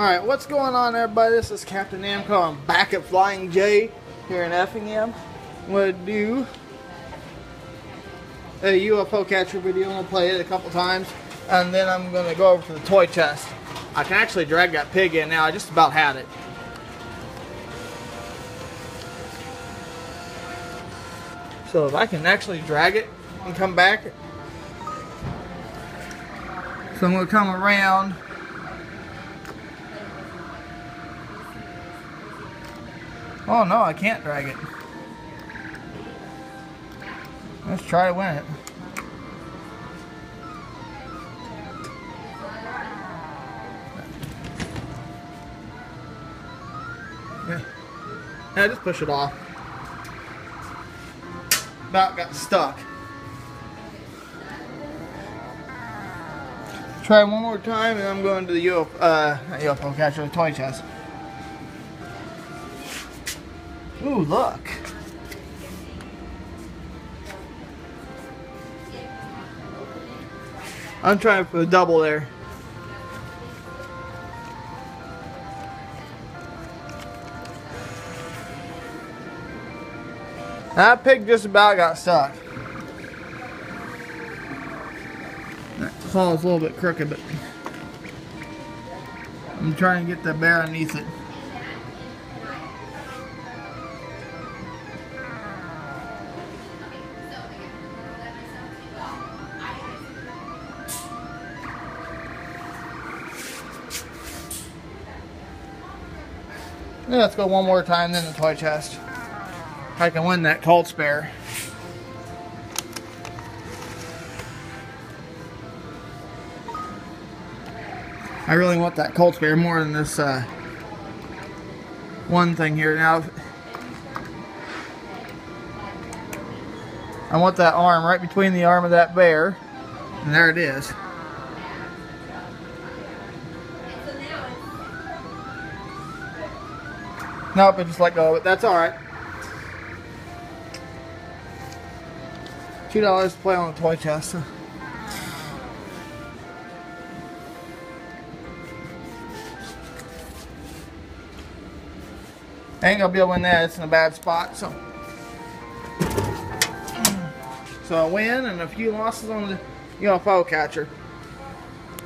Alright, what's going on everybody? This is Captain Namco. I'm back at Flying J here in Effingham. I'm going to do a UFO catcher video. I'm going to play it a couple times. And then I'm going to go over to the toy chest. I can actually drag that pig in now. I just about had it. So if I can actually drag it and come back. So I'm going to come around Oh no, I can't drag it. Let's try to win it. Yeah. Just push it off. About got stuck. Try one more time and I'm going to the UFO, uh, UFO catcher, the toy chest. Ooh, look. I'm trying for a double there. That pig just about got stuck. That claw's a little bit crooked, but I'm trying to get the bear underneath it. Let's go one more time, then the toy chest. I can win that Colt spare. I really want that Colt spare more than this uh, one thing here. Now, I want that arm right between the arm of that bear. And there it is. Nope, I just let go of it. That's alright. Two dollars to play on the toy chest. I ain't gonna be able to win that. It's in a bad spot, so. So a win and a few losses on the UFO catcher.